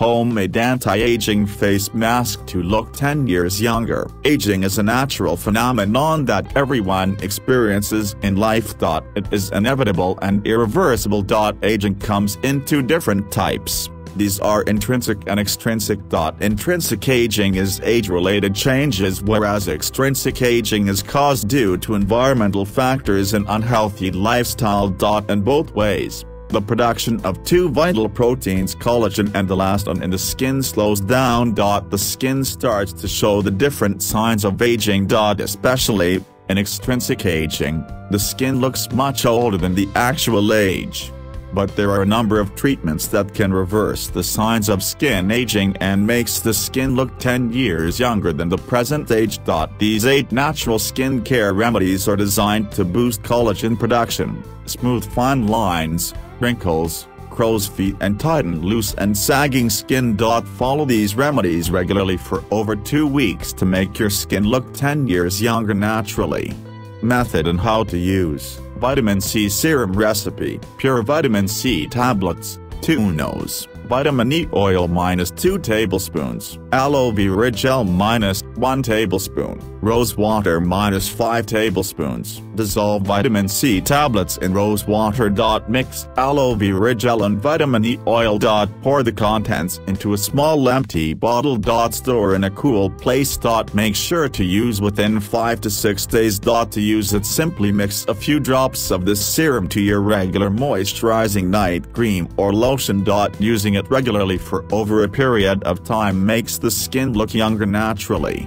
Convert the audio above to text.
homemade anti-aging face mask to look 10 years younger. Aging is a natural phenomenon that everyone experiences in life. It is inevitable and irreversible. Aging comes in two different types. These are intrinsic and extrinsic. Intrinsic aging is age-related changes whereas extrinsic aging is caused due to environmental factors and unhealthy lifestyle. In both ways, the production of two vital proteins collagen and elastin in the skin slows down. The skin starts to show the different signs of aging. Especially, in extrinsic aging, the skin looks much older than the actual age but there are a number of treatments that can reverse the signs of skin aging and makes the skin look 10 years younger than the present age. These 8 natural skin care remedies are designed to boost collagen production, smooth fine lines, wrinkles, crow's feet and tighten loose and sagging skin. Follow these remedies regularly for over 2 weeks to make your skin look 10 years younger naturally. Method and how to use. Vitamin C Serum Recipe. Pure Vitamin C Tablets, 2 nose. Vitamin E oil minus 2 tablespoons, aloe vera gel minus 1 tablespoon, rose water minus 5 tablespoons, dissolve vitamin C tablets in rose water. Mix aloe vera gel and vitamin E oil. Pour the contents into a small empty bottle. Store in a cool place. Make sure to use within 5 to 6 days. To use it simply mix a few drops of this serum to your regular moisturizing night cream or lotion. Using it it regularly for over a period of time makes the skin look younger naturally.